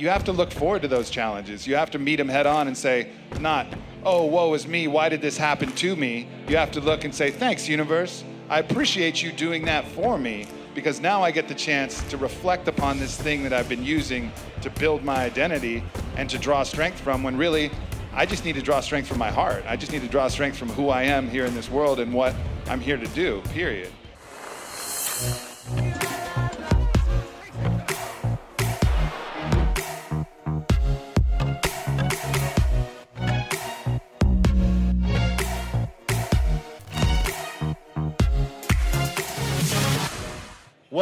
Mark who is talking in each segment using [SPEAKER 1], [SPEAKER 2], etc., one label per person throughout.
[SPEAKER 1] you have to look forward to those challenges. You have to meet them head on and say, not, oh, woe is me, why did this happen to me? You have to look and say, thanks, universe. I appreciate you doing that for me because now I get the chance to reflect upon this thing that I've been using to build my identity and to draw strength from when really I just need to draw strength from my heart. I just need to draw strength from who I am here in this world and what I'm here to do, period.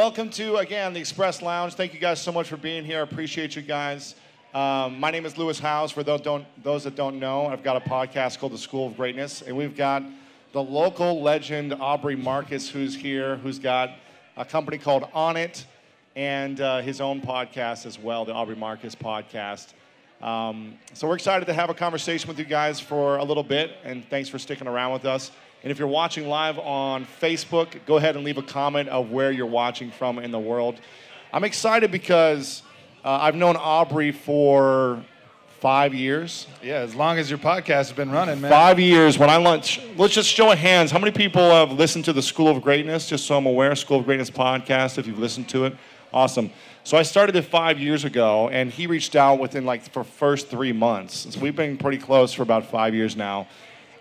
[SPEAKER 2] Welcome to, again, the Express Lounge. Thank you guys so much for being here. I appreciate you guys. Um, my name is Lewis Howes. For those, don't, those that don't know, I've got a podcast called The School of Greatness, and we've got the local legend Aubrey Marcus, who's here, who's got a company called Onnit, and uh, his own podcast as well, the Aubrey Marcus podcast. Um, so we're excited to have a conversation with you guys for a little bit, and thanks for sticking around with us. And if you're watching live on Facebook, go ahead and leave a comment of where you're watching from in the world. I'm excited because uh, I've known Aubrey for five years.
[SPEAKER 1] Yeah, as long as your podcast has been running, man.
[SPEAKER 2] Five years. When I launched, let's just show of hands. How many people have listened to the School of Greatness? Just so I'm aware, School of Greatness podcast. If you've listened to it, awesome. So I started it five years ago, and he reached out within like for first three months. So we've been pretty close for about five years now.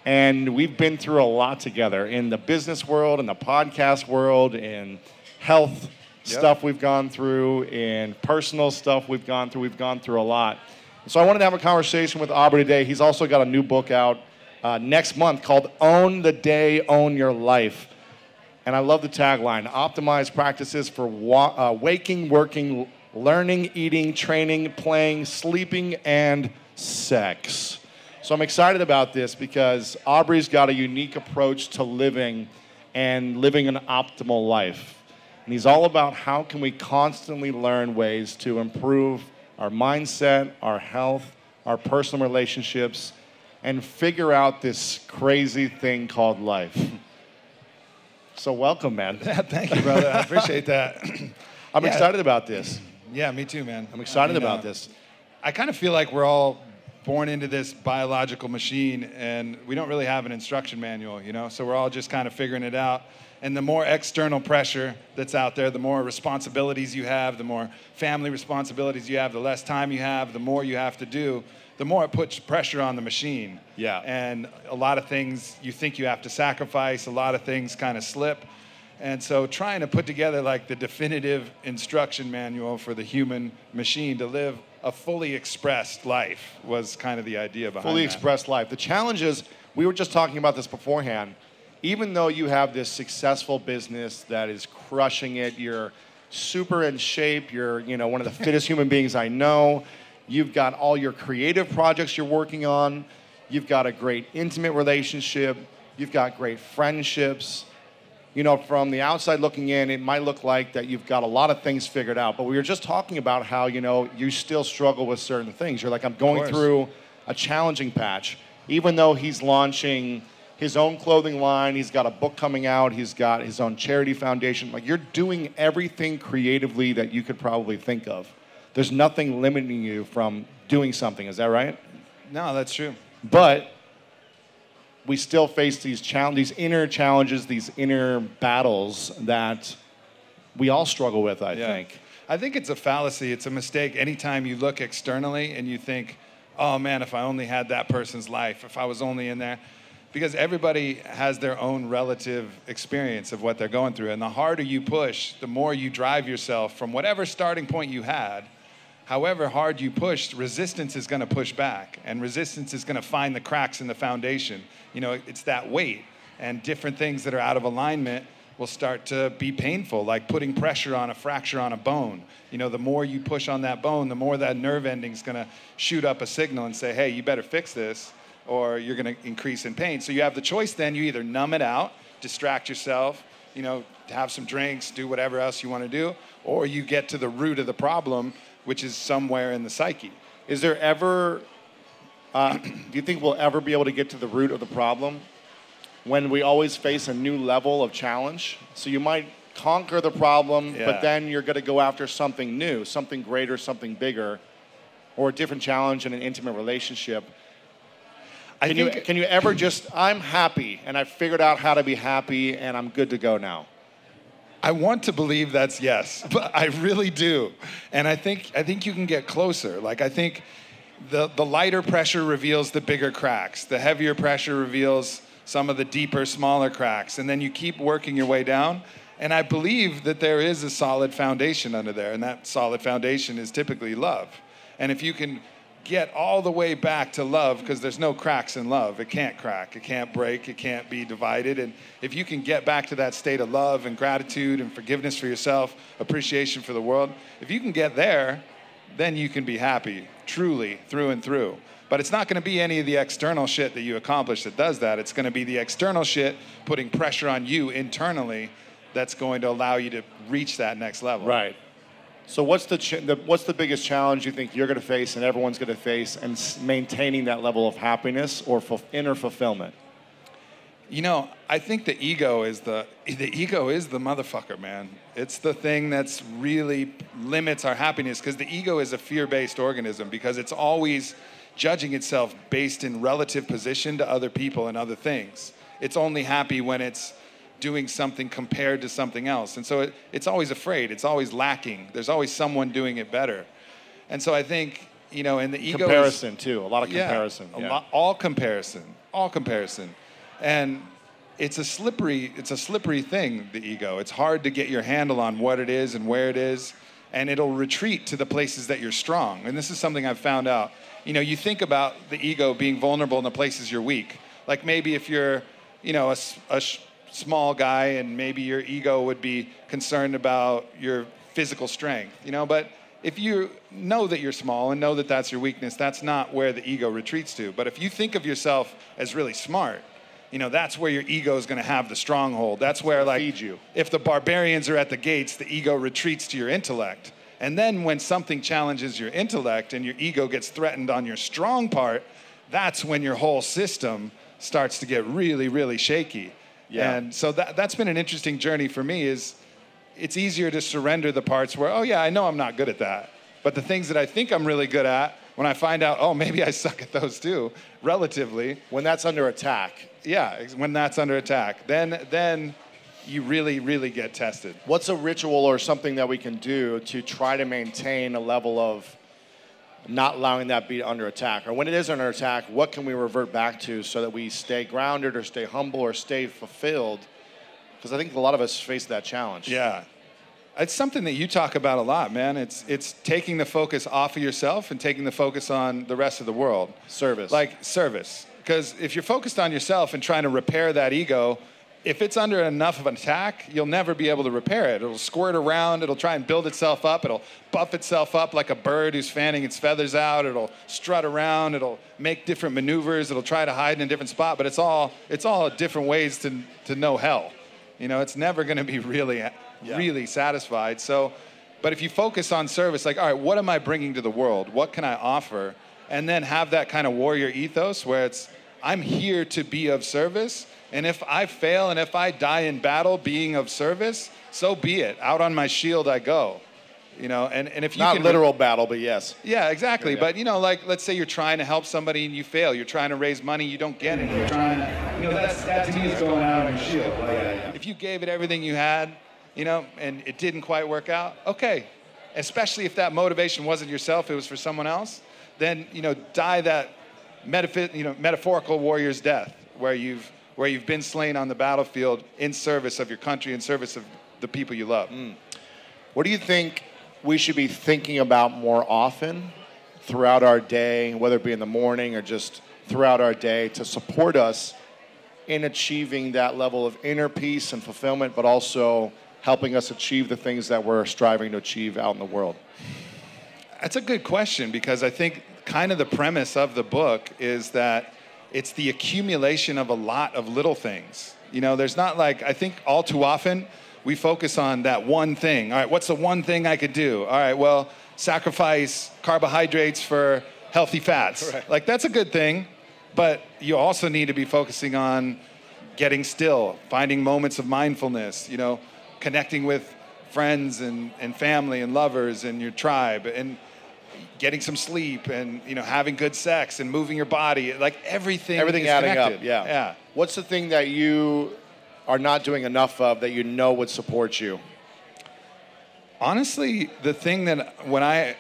[SPEAKER 2] And we've been through a lot together in the business world, in the podcast world, in health yep. stuff we've gone through, in personal stuff we've gone through. We've gone through a lot. So I wanted to have a conversation with Aubrey today. He's also got a new book out uh, next month called Own the Day, Own Your Life. And I love the tagline optimize practices for wa- uh, waking, working, learning, eating, training, playing, sleeping, and sex. So I'm excited about this because Aubrey's got a unique approach to living and living an optimal life. And he's all about how can we constantly learn ways to improve our mindset, our health, our personal relationships, and figure out this crazy thing called life. So welcome, man.
[SPEAKER 1] Thank you, brother. I appreciate that.
[SPEAKER 2] I'm yeah. excited about this.
[SPEAKER 1] Yeah, me too, man.
[SPEAKER 2] I'm excited I mean, about uh, this.
[SPEAKER 1] I kind of feel like we're all born into this biological machine and we don't really have an instruction manual, you know? So we're all just kind of figuring it out. And the more external pressure that's out there, the more responsibilities you have, the more family responsibilities you have, the less time you have, the more you have to do, the more it puts pressure on the machine.
[SPEAKER 2] Yeah.
[SPEAKER 1] And a lot of things you think you have to sacrifice, a lot of things kind of slip. And so trying to put together like the definitive instruction manual for the human machine to live a fully expressed life was kind of the idea behind
[SPEAKER 2] fully
[SPEAKER 1] that.
[SPEAKER 2] expressed life. The challenge is we were just talking about this beforehand. Even though you have this successful business that is crushing it, you're super in shape, you're you know one of the fittest human beings I know. You've got all your creative projects you're working on. You've got a great intimate relationship. You've got great friendships you know, from the outside looking in, it might look like that you've got a lot of things figured out. But we were just talking about how, you know, you still struggle with certain things. You're like, I'm going through a challenging patch. Even though he's launching his own clothing line, he's got a book coming out, he's got his own charity foundation. Like, you're doing everything creatively that you could probably think of. There's nothing limiting you from doing something. Is that right?
[SPEAKER 1] No, that's true.
[SPEAKER 2] But we still face these challenge, these inner challenges, these inner battles that we all struggle with. I yeah. think.
[SPEAKER 1] I think it's a fallacy. It's a mistake. Anytime you look externally and you think, "Oh man, if I only had that person's life, if I was only in there," because everybody has their own relative experience of what they're going through, and the harder you push, the more you drive yourself from whatever starting point you had however hard you push, resistance is going to push back, and resistance is going to find the cracks in the foundation. You know, it's that weight, and different things that are out of alignment will start to be painful, like putting pressure on a fracture on a bone. You know, the more you push on that bone, the more that nerve ending is going to shoot up a signal and say, hey, you better fix this, or you're going to increase in pain. So you have the choice then, you either numb it out, distract yourself, you know, have some drinks, do whatever else you want to do, or you get to the root of the problem which is somewhere in the psyche.
[SPEAKER 2] Is there ever, uh, do you think we'll ever be able to get to the root of the problem when we always face a new level of challenge? So you might conquer the problem, yeah. but then you're going to go after something new, something greater, something bigger. or a different challenge in an intimate relationship,
[SPEAKER 1] I
[SPEAKER 2] can
[SPEAKER 1] think
[SPEAKER 2] you can you ever just I'm happy and I figured out how to be happy and I'm good to go now?
[SPEAKER 1] I want to believe that's yes, but I really do. And I think I think you can get closer. Like I think the the lighter pressure reveals the bigger cracks. The heavier pressure reveals some of the deeper, smaller cracks. And then you keep working your way down. And I believe that there is a solid foundation under there, and that solid foundation is typically love. And if you can get all the way back to love because there's no cracks in love. It can't crack, it can't break, it can't be divided. And if you can get back to that state of love and gratitude and forgiveness for yourself, appreciation for the world, if you can get there, then you can be happy, truly, through and through. But it's not going to be any of the external shit that you accomplish that does that. It's going to be the external shit putting pressure on you internally that's going to allow you to reach that next level.
[SPEAKER 2] Right. So what's the, ch- the what's the biggest challenge you think you're going to face and everyone's going to face in s- maintaining that level of happiness or ful- inner fulfillment?
[SPEAKER 1] You know, I think the ego is the the ego is the motherfucker, man. It's the thing that's really limits our happiness because the ego is a fear-based organism because it's always judging itself based in relative position to other people and other things. It's only happy when it's doing something compared to something else. And so it, it's always afraid. It's always lacking. There's always someone doing it better. And so I think, you know, and the ego is-
[SPEAKER 2] Comparison too, a lot of comparison.
[SPEAKER 1] a
[SPEAKER 2] yeah.
[SPEAKER 1] lot, all comparison, all comparison, and it's a slippery, it's a slippery thing. The ego. It's hard to get your handle on what it is and where it is, and it'll retreat to the places that you're strong. And this is something I've found out. You know, you think about the ego being vulnerable in the places you're weak. Like maybe if you're, you know, a, sh- small guy, and maybe your ego would be concerned about your physical strength. You know, but if you know that you're small and know that that's your weakness, that's not where the ego retreats to. But if you think of yourself as really smart, you know, that's where your ego is going to have the stronghold. That's where, like,
[SPEAKER 2] feed you.
[SPEAKER 1] if the barbarians are at the gates, the ego retreats to your intellect. And then when something challenges your intellect and your ego gets threatened on your strong part, that's when your whole system starts to get really, really shaky.
[SPEAKER 2] Yeah.
[SPEAKER 1] And so that, that's been an interesting journey for me is it's easier to surrender the parts where, oh yeah, I know I'm not good at that. But the things that I think I'm really good at, when I find out, oh, maybe I suck at those too, relatively,
[SPEAKER 2] when that's under attack,
[SPEAKER 1] yeah, when that's under attack, then then you really, really get tested.
[SPEAKER 2] what's a ritual or something that we can do to try to maintain a level of not allowing that be under attack? Or when it is under attack, what can we revert back to so that we stay grounded or stay humble or stay fulfilled? Because I think a lot of us face that challenge.
[SPEAKER 1] Yeah. It's something that you talk about a lot, man. It's it's taking the focus off of yourself and taking the focus on the rest of the world.
[SPEAKER 2] Service.
[SPEAKER 1] Like service. Because if you're focused on yourself and trying to repair that ego, if it's under enough of an attack, you'll never be able to repair it. It'll squirt around, it'll try and build itself up, it'll buff itself up like a bird who's fanning its feathers out, it'll strut around, it'll make different maneuvers, it'll try to hide in a different spot, but it's all it's all different ways to to know hell. You know, it's never going to be really really satisfied. So but if you focus on service, like, all right, what am I bringing to the world? What can I offer? And then have that kind of warrior ethos where it's, I'm here to be of service. And if I fail and if I die in battle being of service, so be it. Out on my shield I go. You know, and, and if you
[SPEAKER 2] Not
[SPEAKER 1] can
[SPEAKER 2] literal battle, but yes.
[SPEAKER 1] yeah, exactly.
[SPEAKER 2] Yeah.
[SPEAKER 1] But you know, like let's say you're trying to help somebody and you fail. You're trying to raise money, you don't get it. You're trying to, you know, that's that to me is going out on your shield. Like, if you gave it everything you had, you know, and it didn't quite work out, okay. Especially if that motivation wasn't yourself, it was for someone else. Then you know, die that you know, metaphorical warrior's death, where you've where you've been slain on the battlefield in service of your country, in service of the people you love. Hmm.
[SPEAKER 2] What do you think we should be thinking about more often throughout our day, whether it be in the morning or just throughout our day, to support us in achieving that level of inner peace and fulfillment, but also helping us achieve the things that we're striving to achieve out in the world?
[SPEAKER 1] That's a good question because I think kind of the premise of the book is that it's the accumulation of a lot of little things. You know, there's not like, I think all too often we focus on that one thing. All right, what's the one thing I could do? All right, well, sacrifice carbohydrates for healthy fats.
[SPEAKER 2] Right.
[SPEAKER 1] Like, that's a good thing, but you also need to be focusing on getting still, finding moments of mindfulness, you know, connecting with friends and, and family and lovers and your tribe. And getting some sleep and you know having good sex and moving your body like everything
[SPEAKER 2] Everything
[SPEAKER 1] is
[SPEAKER 2] adding
[SPEAKER 1] connected.
[SPEAKER 2] up. Yeah.
[SPEAKER 1] yeah
[SPEAKER 2] What's the thing that you are not doing enough of that you know would support you?
[SPEAKER 1] honestly the thing that when i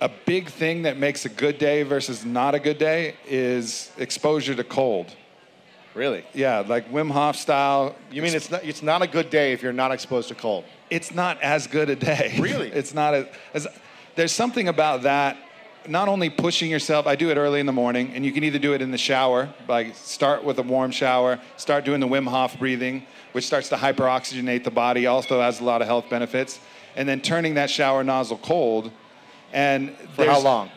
[SPEAKER 1] a big thing that makes a good day versus not a good day is exposure to cold
[SPEAKER 2] Really?
[SPEAKER 1] yeah like wim hof style
[SPEAKER 2] You mean it's not, it's not a good day if you're not exposed to cold?
[SPEAKER 1] it's not as good a day.
[SPEAKER 2] Really?
[SPEAKER 1] it's not as, as there's something about that. Not only pushing yourself, I do it early in the morning, and you can either do it in the shower, like start with a warm shower, start doing the Wim Hof breathing, which starts to hyperoxygenate the body, also has a lot of health benefits, and then turning that shower nozzle cold. And
[SPEAKER 2] For how long?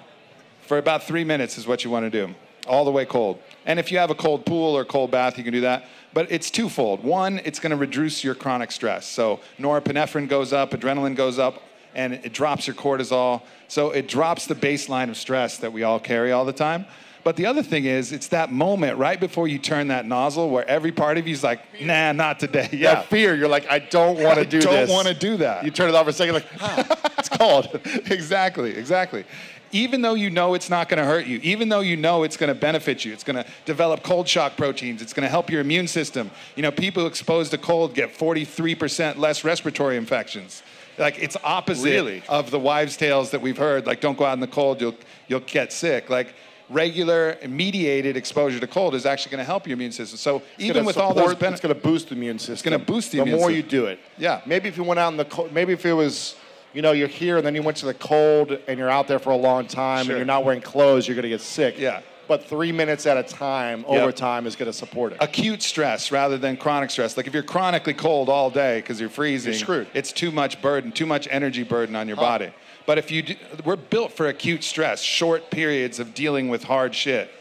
[SPEAKER 1] for about three minutes is what you want to do, all the way cold. And if you have a cold pool or cold bath, you can do that. But it's twofold. One, it's going to reduce your chronic stress. So norepinephrine goes up, adrenaline goes up, and it drops your cortisol. So it drops the baseline of stress that we all carry all the time. But the other thing is, it's that moment right before you turn that nozzle where every part of you's like, nah, not today. Yeah.
[SPEAKER 2] That fear. You're like, I don't want to
[SPEAKER 1] I
[SPEAKER 2] do
[SPEAKER 1] don't
[SPEAKER 2] this.
[SPEAKER 1] wanna do that.
[SPEAKER 2] You turn it off for a second, like, ah, it's cold.
[SPEAKER 1] exactly, exactly. Even though you know it's not going to hurt you, even though you know it's going to benefit you, it's going to develop cold shock proteins, it's going to help your immune system. You know, people exposed to cold get 43% less respiratory infections. Like it's opposite
[SPEAKER 2] Really?
[SPEAKER 1] of the wives' tales that we've heard. Like, don't go out in the cold, you'll you'll get sick. Like regular mediated exposure to cold is actually going to help your immune system. So
[SPEAKER 2] It's
[SPEAKER 1] even with all
[SPEAKER 2] support-
[SPEAKER 1] those
[SPEAKER 2] it's going to boost the immune system.
[SPEAKER 1] It's gonna boost the immune system.
[SPEAKER 2] the more
[SPEAKER 1] system.
[SPEAKER 2] you do it.
[SPEAKER 1] Yeah.
[SPEAKER 2] Maybe if you went out in the cold, maybe if it was, you know, you're here and then you went to the cold and you're out there for a long time
[SPEAKER 1] Sure.
[SPEAKER 2] and you're not wearing clothes, you're going to get sick.
[SPEAKER 1] Yeah.
[SPEAKER 2] But three minutes at a time,
[SPEAKER 1] Yep.
[SPEAKER 2] over time, is going to support it.
[SPEAKER 1] acute stress rather than chronic stress. Like if you're chronically cold all day because you're freezing,
[SPEAKER 2] You're screwed.
[SPEAKER 1] it's too much burden, too much energy burden on your body. But if you do, we're built for acute stress, short periods of dealing with hard shit.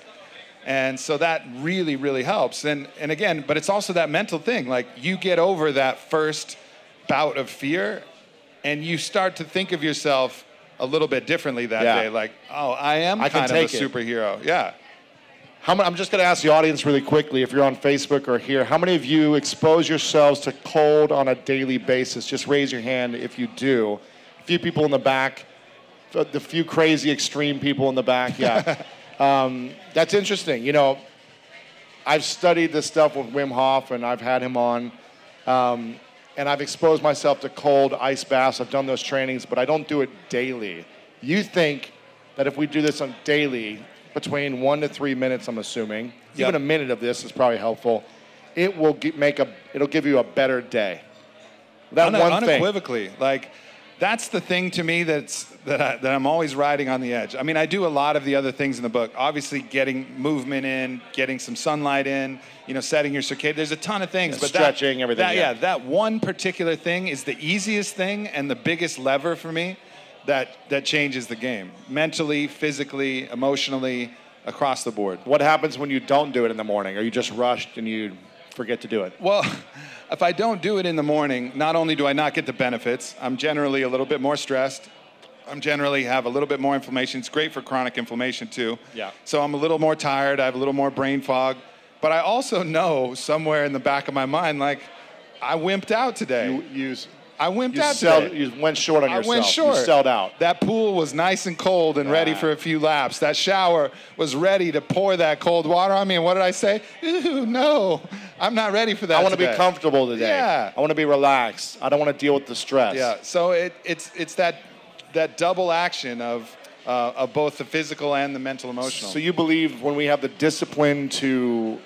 [SPEAKER 1] And so that really, really helps. And, and again, but it's also that mental thing. Like you get over that first bout of fear and you start to think of yourself a little bit differently that
[SPEAKER 2] Yeah.
[SPEAKER 1] day. Like, oh, I am
[SPEAKER 2] I can
[SPEAKER 1] kind of a
[SPEAKER 2] it.
[SPEAKER 1] superhero. Yeah.
[SPEAKER 2] How many, I'm just going to ask the audience really quickly, if you're on Facebook or here, how many of you expose yourselves to cold on a daily basis? Just raise your hand if you do. A few people in the back, the the few crazy extreme people in the back, yeah. um, that's interesting. You know, I've studied this stuff with Wim Hof, and I've had him on, um, and I've exposed myself to cold ice baths. I've done those trainings, but I don't do it daily. You think that if we do this on daily, between one to three minutes, I'm assuming,
[SPEAKER 1] Yep.
[SPEAKER 2] even a minute of this is probably helpful. It will make a, it'll give you a better day. That
[SPEAKER 1] Une-
[SPEAKER 2] one thing.
[SPEAKER 1] unequivocally like that's the thing to me that's that, I, that i'm always riding on the edge i mean i do a lot of the other things in the book obviously getting movement in getting some sunlight in you know setting your circadian there's a ton of things
[SPEAKER 2] Yeah,
[SPEAKER 1] but
[SPEAKER 2] stretching,
[SPEAKER 1] that,
[SPEAKER 2] everything,
[SPEAKER 1] that-
[SPEAKER 2] yeah.
[SPEAKER 1] yeah that one particular thing is the easiest thing and the biggest lever for me that that changes the game mentally physically emotionally across the board
[SPEAKER 2] What happens when you don't do it in the morning? Are you just rushed and you forget to do it?
[SPEAKER 1] Well, if I don't do it in the morning, not only do I not get the benefits, I'm generally a little bit more stressed. I'm generally have a little bit more inflammation. It's great for chronic inflammation too.
[SPEAKER 2] Yeah.
[SPEAKER 1] So I'm a little more tired. I have a little more brain fog. But I also know somewhere in the back of my mind, like, I wimped out today.
[SPEAKER 2] You, you,
[SPEAKER 1] I wimped
[SPEAKER 2] you,
[SPEAKER 1] out
[SPEAKER 2] sell,
[SPEAKER 1] today.
[SPEAKER 2] you went short on
[SPEAKER 1] I
[SPEAKER 2] yourself.
[SPEAKER 1] went short.
[SPEAKER 2] You sold out.
[SPEAKER 1] That pool was nice and cold and ready for a few laps. That shower was ready to pour that cold water on me. And what did I say? Ooh, no, I'm not ready for that.
[SPEAKER 2] I want to be comfortable today.
[SPEAKER 1] Yeah.
[SPEAKER 2] I want to be relaxed. I don't want to deal with the stress.
[SPEAKER 1] Yeah. So it, it's it's that that double action of uh, of both the physical and the mental emotional.
[SPEAKER 2] So you believe when we have the discipline to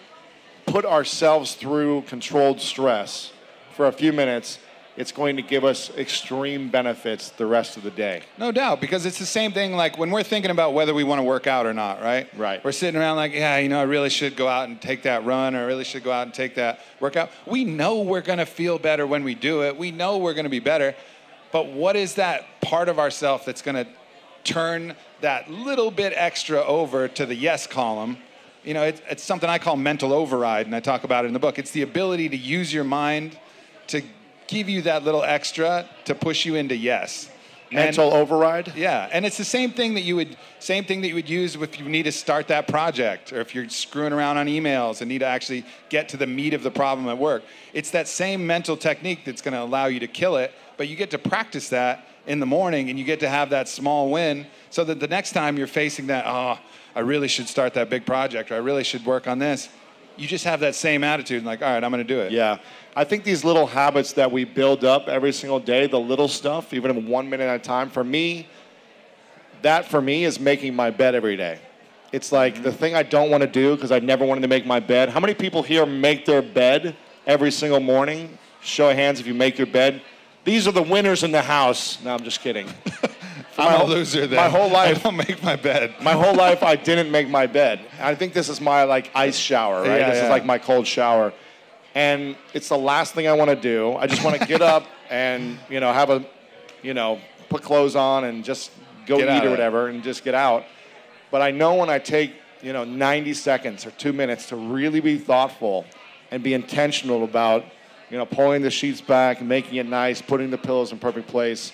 [SPEAKER 2] put ourselves through controlled stress for a few minutes, it's going to give us extreme benefits the rest of the day.
[SPEAKER 1] no doubt, because it's the same thing. Like when we're thinking about whether we want to work out or not, right?
[SPEAKER 2] Right.
[SPEAKER 1] We're sitting around like, yeah, you know, I really should go out and take that run, or I really should go out and take that workout. We know we're going to feel better when we do it. We know we're going to be better. But what is that part of ourself that's going to turn that little bit extra over to the yes column? You know, it's, it's something I call mental override, and I talk about it in the book. It's the ability to use your mind to give you that little extra to push you into yes. And-
[SPEAKER 2] Mental override?
[SPEAKER 1] yeah, and it's the same thing that you would same thing that you would use if you need to start that project or if you're screwing around on emails and need to actually get to the meat of the problem at work. It's that same mental technique that's going to allow you to kill it, but you get to practice that in the morning and you get to have that small win so that the next time you're facing that, oh, I really should start that big project or I really should work on this, you just have that same attitude and like, all right, I'm going to do it.
[SPEAKER 2] Yeah. I think these little habits that we build up every single day, the little stuff, even in one minute at a time, for me, that for me is making my bed every day. It's like mm-hmm. the thing I don't want to do because I never wanted to make my bed. How many people here make their bed every single morning? Show of hands if you make your bed. These are the winners in the house. No, I'm just kidding.
[SPEAKER 1] I'm a loser then.
[SPEAKER 2] My whole life,
[SPEAKER 1] I don't make my bed.
[SPEAKER 2] My whole life, I didn't make my bed. I think this is my like ice shower, right?
[SPEAKER 1] Yeah,
[SPEAKER 2] this
[SPEAKER 1] yeah.
[SPEAKER 2] is like my cold shower, and it's the last thing I want to do. I just want to get up and you know have a, you know, put clothes on and just go
[SPEAKER 1] Get
[SPEAKER 2] eat or whatever and just get out. But I know when I take you know 90 seconds or two minutes to really be thoughtful and be intentional about you know pulling the sheets back making it nice, putting the pillows in perfect place.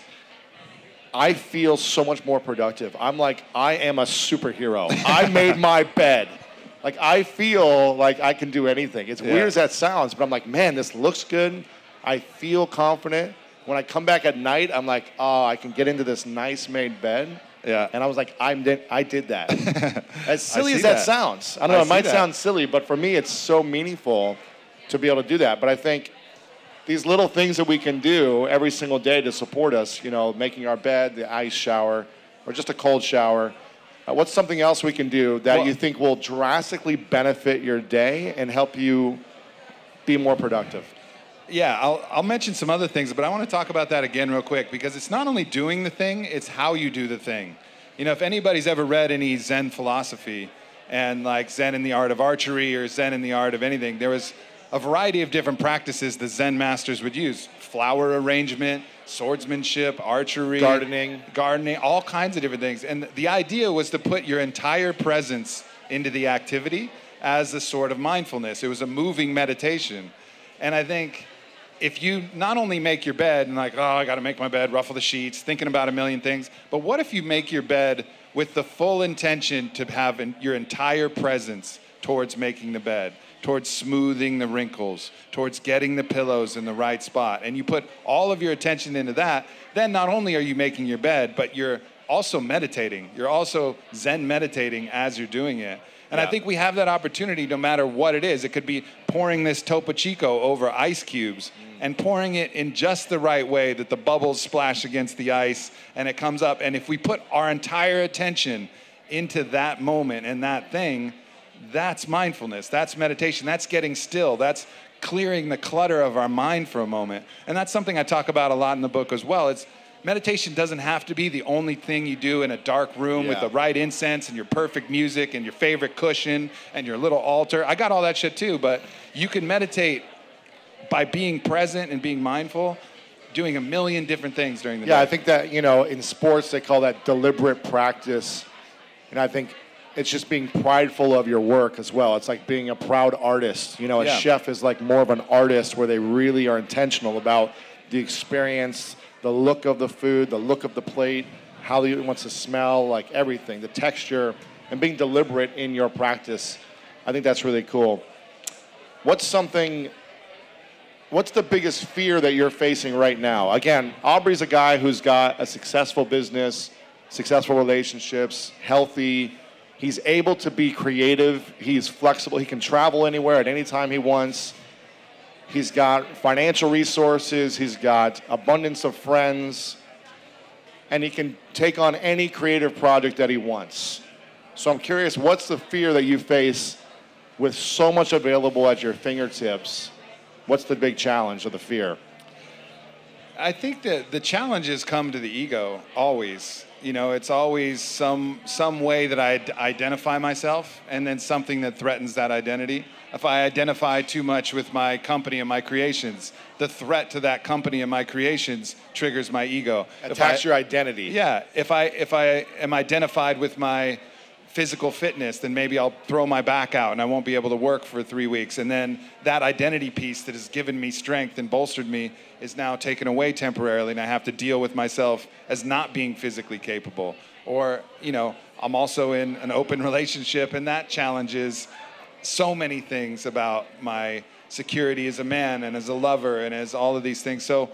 [SPEAKER 2] I feel so much more productive. I'm like, I am a superhero. I made my bed. Like, I feel like I can do anything. It's
[SPEAKER 1] Yeah.
[SPEAKER 2] weird as that sounds, but I'm like, man, this looks good. I feel confident. When I come back at night, I'm like, oh, I can get into this nice made bed.
[SPEAKER 1] Yeah.
[SPEAKER 2] And I was like, I'm did, I did that. as silly as that,
[SPEAKER 1] that.
[SPEAKER 2] sounds, I don't know,
[SPEAKER 1] I
[SPEAKER 2] it might
[SPEAKER 1] that.
[SPEAKER 2] sound silly, but for me, it's so meaningful to be able to do that. But I think these little things that we can do every single day to support us, you know, making our bed, the ice shower, or just a cold shower. Uh, what's something else we can do that
[SPEAKER 1] Well-
[SPEAKER 2] you think will drastically benefit your day and help you be more productive?
[SPEAKER 1] Yeah, I'll, I'll mention some other things, but I want to talk about that again real quick because it's not only doing the thing, it's how you do the thing. You know, if anybody's ever read any Zen philosophy and like Zen in the art of archery or Zen in the art of anything, there was a variety of different practices the Zen masters would use flower arrangement, swordsmanship, archery,
[SPEAKER 2] Gardening.
[SPEAKER 1] gardening, all kinds of different things. And the idea was to put your entire presence into the activity as a sort of mindfulness. It was a moving meditation. And I think if you not only make your bed and like, oh, I got to make my bed, ruffle the sheets, thinking about a million things, but what if you make your bed with the full intention to have your entire presence towards making the bed, towards smoothing the wrinkles, towards getting the pillows in the right spot, and you put all of your attention into that, then not only are you making your bed, but you're also meditating. You're also Zen meditating as you're doing it. And I think we have that opportunity no matter what it is. It could be pouring this Topo Chico over ice cubes mm. and pouring it in just the right way that the bubbles splash against the ice and it comes up. And if we put our entire attention into that moment and that thing, that's mindfulness. That's meditation. That's getting still. That's clearing the clutter of our mind for a moment. And that's something I talk about a lot in the book as well. It's meditation doesn't have to be the only thing you do in a dark room with the right incense and your perfect music and your favorite cushion and your little altar. I got all that shit too, but you can meditate by being present and being mindful, doing a million different things during the day.
[SPEAKER 2] Yeah, I think that, you know, in sports they call that deliberate practice. And I think it's just being prideful of your work as well. It's like being a proud artist. You know, a
[SPEAKER 1] Yeah.
[SPEAKER 2] chef is like more of an artist where they really are intentional about the experience, the look of the food, the look of the plate, how it wants to smell, like everything, the texture, and being deliberate in your practice. I think that's really cool. What's something What's the biggest fear that you're facing right now? Again, Aubrey's a guy who's got a successful business, successful relationships, healthy. He's able to be creative. He's flexible. He can travel anywhere at any time he wants. He's got financial resources. He's got abundance of friends. And he can take on any creative project that he wants. So I'm curious, what's the fear that you face with so much available at your fingertips? What's the big challenge or the fear?
[SPEAKER 1] I think that the challenges come to the ego always. You know, it's always some some way that I identify myself, and then something that threatens that identity. If I identify too much with my company and my creations, the threat to that company and my creations triggers my ego. If
[SPEAKER 2] Attach
[SPEAKER 1] I-
[SPEAKER 2] your identity.
[SPEAKER 1] yeah, if I if I am identified with my physical fitness, then maybe I'll throw my back out and I won't be able to work for three weeks. And then that identity piece that has given me strength and bolstered me is now taken away temporarily, and I have to deal with myself as not being physically capable. Or, you know, I'm also in an open relationship, and that challenges so many things about my security as a man and as a lover and as all of these things. So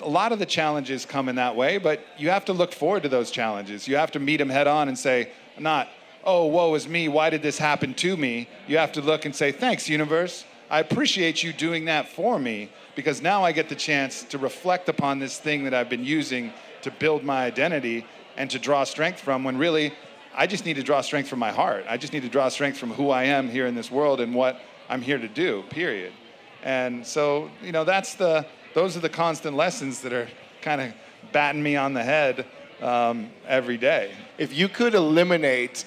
[SPEAKER 1] a lot of the challenges come in that way, but you have to look forward to those challenges. You have to meet them head on and say, not, oh, woe is me, why did this happen to me? You have to look and say, thanks, universe. I appreciate you doing that for me because now I get the chance to reflect upon this thing that I've been using to build my identity and to draw strength from when really I just need to draw strength from my heart. I just need to draw strength from who I am here in this world and what I'm here to do, period. And so, you know, that's the, those are the constant lessons that are kind of batting me on the head um, every day.
[SPEAKER 2] If you could eliminate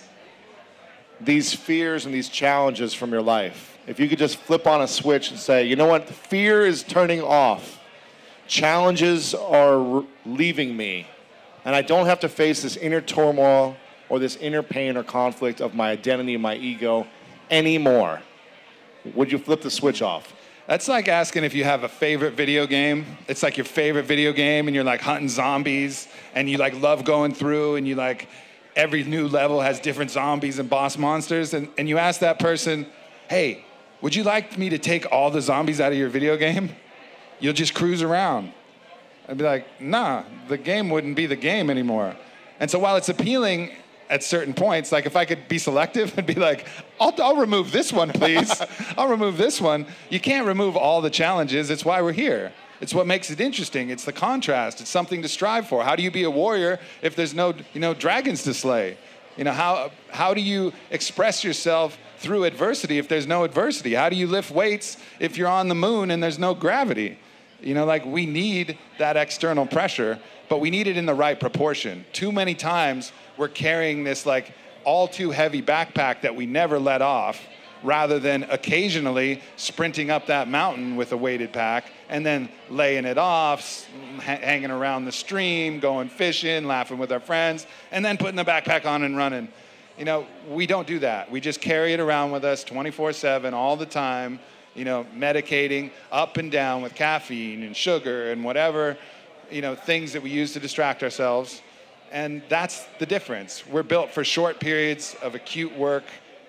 [SPEAKER 2] these fears and these challenges from your life, if you could just flip on a switch and say, you know what, fear is turning off, challenges are leaving me, and I don't have to face this inner turmoil or this inner pain or conflict of my identity and my ego anymore, would you flip the switch off?
[SPEAKER 1] That's like asking if you have a favorite video game. It's like your favorite video game, and you're like hunting zombies, and you like love going through, and you like every new level has different zombies and boss monsters, and, and you ask that person, hey, would you like me to take all the zombies out of your video game? You'll just cruise around. I'd be like, nah, the game wouldn't be the game anymore. And so while it's appealing at certain points, like if I could be selective and be like, I'll, I'll remove this one, please. I'll remove this one. You can't remove all the challenges. It's why we're here. It's what makes it interesting. It's the contrast. It's something to strive for. How do you be a warrior if there's no, you know, dragons to slay? You know, how, how do you express yourself through adversity if there's no adversity? How do you lift weights if you're on the moon and there's no gravity? You know, like we need that external pressure, but we need it in the right proportion. Too many times we're carrying this like all too heavy backpack that we never let off rather than occasionally sprinting up that mountain with a weighted pack and then laying it off, hanging around the stream, going fishing, laughing with our friends, and then putting the backpack on and running. You know, we don't do that. We just carry it around with us 24 7 all the time, you know, medicating up and down with caffeine and sugar and whatever, you know, things that we use to distract ourselves and that's the difference. We're built for short periods of acute work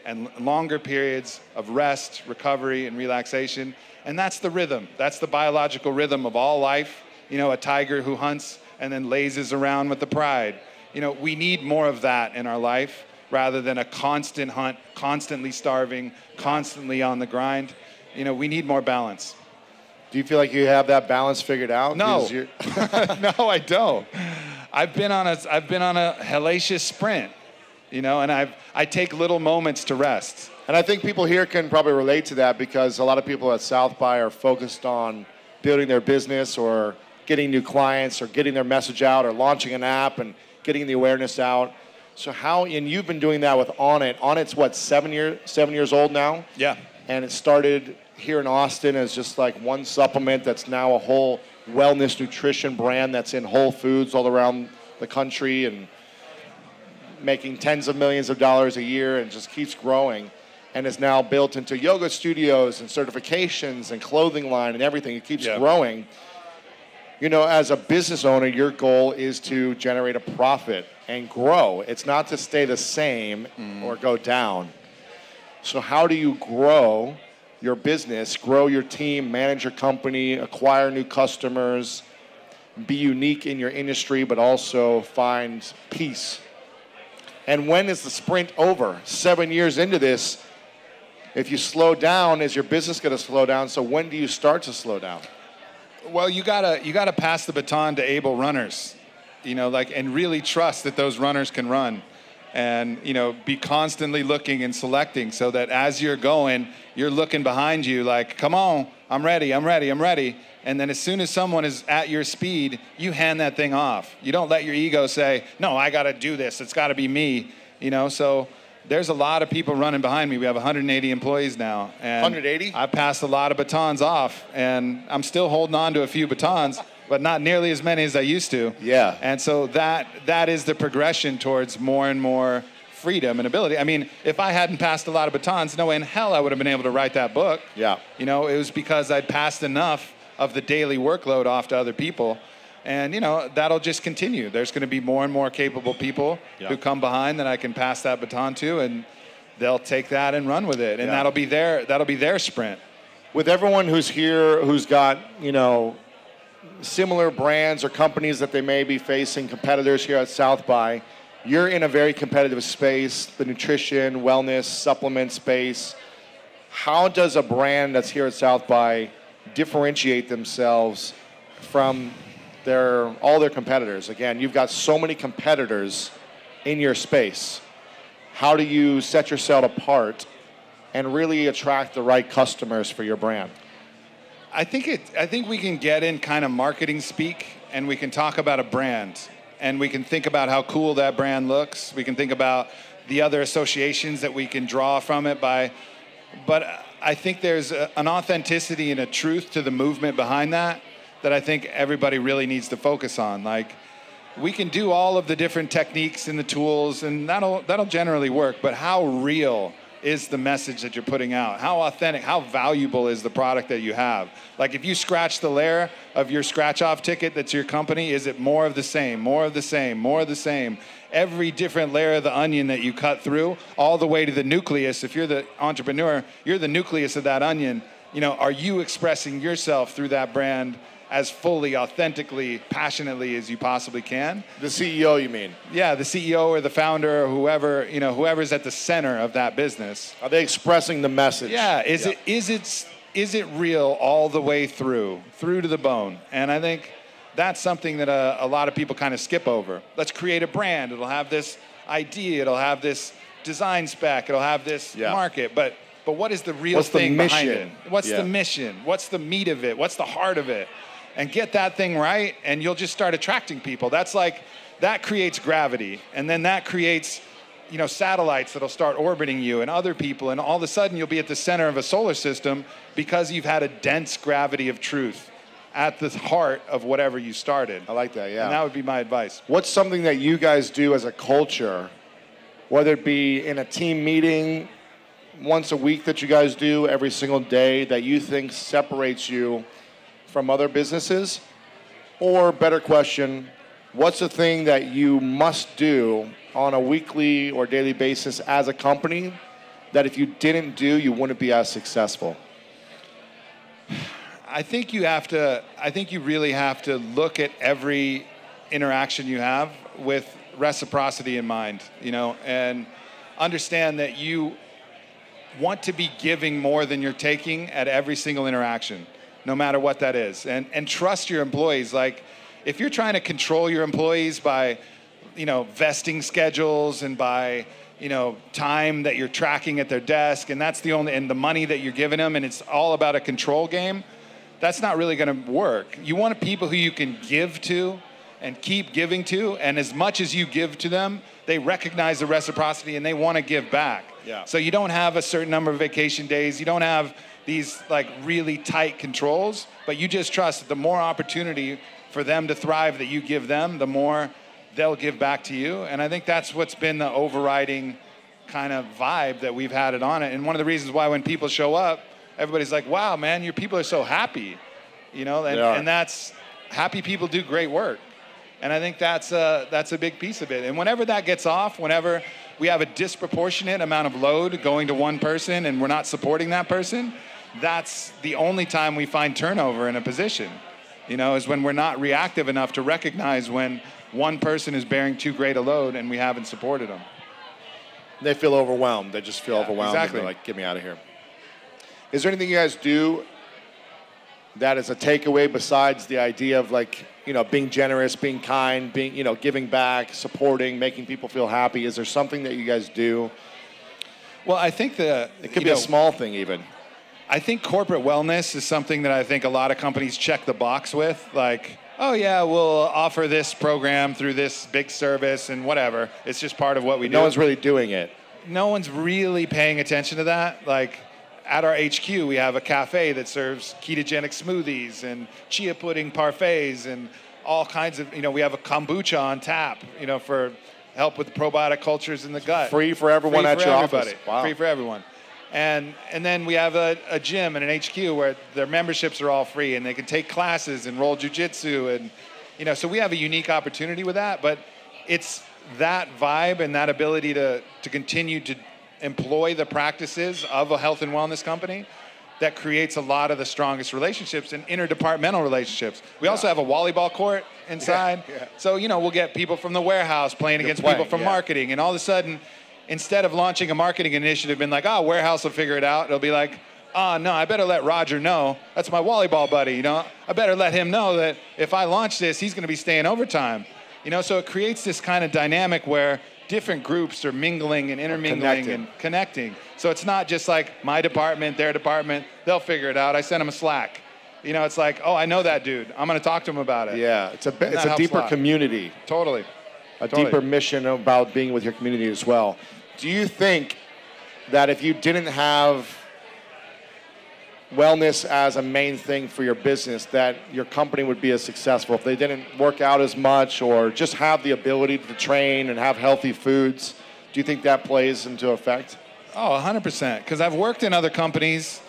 [SPEAKER 1] and longer periods of rest, recovery, and relaxation. And that's the rhythm. That's the biological rhythm of all life. You know, a tiger who hunts and then lazes around with the pride. You know, we need more of that in our life rather than a constant hunt, constantly starving, constantly on the grind. You know, we need more balance.
[SPEAKER 2] Do you feel like you have that balance figured out?
[SPEAKER 1] No. no, I don't. I've been on a I've been on a hellacious sprint, you know, and I've I take little moments to rest.
[SPEAKER 2] And I think people here can probably relate to that because a lot of people at South by are focused on building their business or getting new clients or getting their message out or launching an app and getting the awareness out. So how and you've been doing that with Onnit. Onnit's what seven years seven years old now.
[SPEAKER 1] Yeah.
[SPEAKER 2] And it started here in Austin as just like one supplement that's now a whole wellness nutrition brand that's in Whole Foods all around the country and making tens of millions of dollars a year and just keeps growing and is now built into yoga studios and certifications and clothing line and everything. It keeps yeah. growing. You know, as a business owner, your goal is to generate a profit and grow. It's not to stay the same mm. or go down. So, how do you grow your business, grow your team, manage your company, acquire new customers, be unique in your industry, but also find peace. And when is the sprint over? Seven years into this, if you slow down, is your business going to slow down? So when do you start to slow down?
[SPEAKER 1] Well, you gotta you gotta pass the baton to able runners, you know, like and really trust that those runners can run and you know be constantly looking and selecting so that as you're going you're looking behind you like come on i'm ready i'm ready i'm ready and then as soon as someone is at your speed you hand that thing off you don't let your ego say no i got to do this it's got to be me you know so there's a lot of people running behind me we have 180 employees now
[SPEAKER 2] and 180
[SPEAKER 1] i passed a lot of batons off and i'm still holding on to a few batons but not nearly as many as I used to.
[SPEAKER 2] Yeah.
[SPEAKER 1] And so that that is the progression towards more and more freedom and ability. I mean, if I hadn't passed a lot of batons, no way in hell I would have been able to write that book.
[SPEAKER 2] Yeah.
[SPEAKER 1] You know, it was because I'd passed enough of the daily workload off to other people. And you know that'll just continue. There's going to be more and more capable people yeah. who come behind that I can pass that baton to, and they'll take that and run with it, and yeah. that'll be their that'll be their sprint.
[SPEAKER 2] With everyone who's here, who's got you know similar brands or companies that they may be facing competitors here at South by. You're in a very competitive space, the nutrition, wellness, supplement space. How does a brand that's here at South by differentiate themselves from their all their competitors? Again, you've got so many competitors in your space. How do you set yourself apart and really attract the right customers for your brand?
[SPEAKER 1] I think it. I think we can get in kind of marketing speak, and we can talk about a brand, and we can think about how cool that brand looks. We can think about the other associations that we can draw from it by. But I think there's a, an authenticity and a truth to the movement behind that that I think everybody really needs to focus on. Like, we can do all of the different techniques and the tools, and that'll that'll generally work. But how real is the message that you're putting out? How authentic, how valuable is the product that you have? Like if you scratch the layer of your scratch off ticket that's your company, is it more of the same, more of the same, more of the same? Every different layer of the onion that you cut through, all the way to the nucleus. If you're the entrepreneur, you're the nucleus of that onion. You know, are you expressing yourself through that brand? As fully, authentically, passionately as you possibly can.
[SPEAKER 2] The CEO, you mean?
[SPEAKER 1] Yeah, the CEO or the founder or whoever, you know, whoever's at the center of that business.
[SPEAKER 2] Are they expressing the message?
[SPEAKER 1] Yeah, is yeah. it is it is it real all the way through, through to the bone? And I think that's something that a, a lot of people kind of skip over. Let's create a brand. It'll have this idea, it'll have this design spec, it'll have this yeah. market, but but what is the real
[SPEAKER 2] What's
[SPEAKER 1] thing
[SPEAKER 2] the
[SPEAKER 1] behind it? What's
[SPEAKER 2] yeah.
[SPEAKER 1] the mission? What's the meat of it? What's the heart of it? And get that thing right, and you'll just start attracting people. That's like, that creates gravity, and then that creates you know, satellites that'll start orbiting you and other people, and all of a sudden you'll be at the center of a solar system because you've had a dense gravity of truth at the heart of whatever you started.
[SPEAKER 2] I like that, yeah.
[SPEAKER 1] And that would be my advice.
[SPEAKER 2] What's something that you guys do as a culture, whether it be in a team meeting once a week that you guys do every single day, that you think separates you from other businesses? Or, better question, what's the thing that you must do on a weekly or daily basis as a company that if you didn't do, you wouldn't be as successful?
[SPEAKER 1] I think you have to, I think you really have to look at every interaction you have with reciprocity in mind, you know, and understand that you want to be giving more than you're taking at every single interaction no matter what that is. And, and trust your employees. Like, if you're trying to control your employees by, you know, vesting schedules and by, you know, time that you're tracking at their desk, and that's the only, and the money that you're giving them, and it's all about a control game, that's not really going to work. You want people who you can give to and keep giving to, and as much as you give to them, they recognize the reciprocity and they want to give back.
[SPEAKER 2] Yeah.
[SPEAKER 1] So you don't have a certain number of vacation days. You don't have these like really tight controls, but you just trust that the more opportunity for them to thrive that you give them, the more they'll give back to you. And I think that's what's been the overriding kind of vibe that we've had it Onnit. And one of the reasons why when people show up, everybody's like, wow, man, your people are so happy. You know, and, and that's happy people do great work. And I think that's a, that's a big piece of it. And whenever that gets off, whenever we have a disproportionate amount of load going to one person and we're not supporting that person, that's the only time we find turnover in a position. You know, is when we're not reactive enough to recognize when one person is bearing too great a load and we haven't supported them.
[SPEAKER 2] They feel overwhelmed. They just feel yeah, overwhelmed.
[SPEAKER 1] Exactly.
[SPEAKER 2] They're like, get me out of here. Is there anything you guys do that is a takeaway besides the idea of like, you know, being generous, being kind, being, you know, giving back, supporting, making people feel happy? Is there something that you guys do?
[SPEAKER 1] Well, I think the
[SPEAKER 2] it could be
[SPEAKER 1] know,
[SPEAKER 2] a small thing even.
[SPEAKER 1] I think corporate wellness is something that I think a lot of companies check the box with. Like, oh, yeah, we'll offer this program through this big service and whatever. It's just part of what we
[SPEAKER 2] do.
[SPEAKER 1] No
[SPEAKER 2] one's really doing it.
[SPEAKER 1] No one's really paying attention to that. Like, at our HQ, we have a cafe that serves ketogenic smoothies and chia pudding parfaits and all kinds of, you know, we have a kombucha on tap, you know, for help with probiotic cultures in the gut.
[SPEAKER 2] Free for everyone
[SPEAKER 1] Free
[SPEAKER 2] at
[SPEAKER 1] for
[SPEAKER 2] your
[SPEAKER 1] everybody.
[SPEAKER 2] office. Wow.
[SPEAKER 1] Free for everyone. And, and then we have a, a gym and an HQ where their memberships are all free and they can take classes and roll jujitsu. And, you know, so we have a unique opportunity with that. But it's that vibe and that ability to, to continue to employ the practices of a health and wellness company that creates a lot of the strongest relationships and interdepartmental relationships. We also have a volleyball court inside.
[SPEAKER 2] Yeah, yeah.
[SPEAKER 1] So, you know, we'll get people from the warehouse playing
[SPEAKER 2] You're
[SPEAKER 1] against
[SPEAKER 2] playing,
[SPEAKER 1] people from
[SPEAKER 2] yeah.
[SPEAKER 1] marketing. And all of a sudden, instead of launching a marketing initiative, being like, oh, warehouse will figure it out, it'll be like, oh, no, I better let Roger know. That's my volleyball buddy, you know? I better let him know that if I launch this, he's going to be staying overtime. You know, so it creates this kind of dynamic where different groups are mingling and intermingling
[SPEAKER 2] Connecting.
[SPEAKER 1] and connecting. So it's not just like my department, their department, they'll figure it out. I send them a Slack. You know, it's like, oh, I know that dude. I'm going to talk to him about it.
[SPEAKER 2] Yeah, it's a, it's a
[SPEAKER 1] helps a
[SPEAKER 2] deeper community.
[SPEAKER 1] Totally.
[SPEAKER 2] A
[SPEAKER 1] Totally.
[SPEAKER 2] deeper mission about being with your community as well. Do you think that if you didn't have wellness as a main thing for your business, that your company would be as successful if they didn't work out as much or just have the ability to train and have healthy foods? Do you think that plays into effect?
[SPEAKER 1] Oh, 100%. Because I've worked in other companies.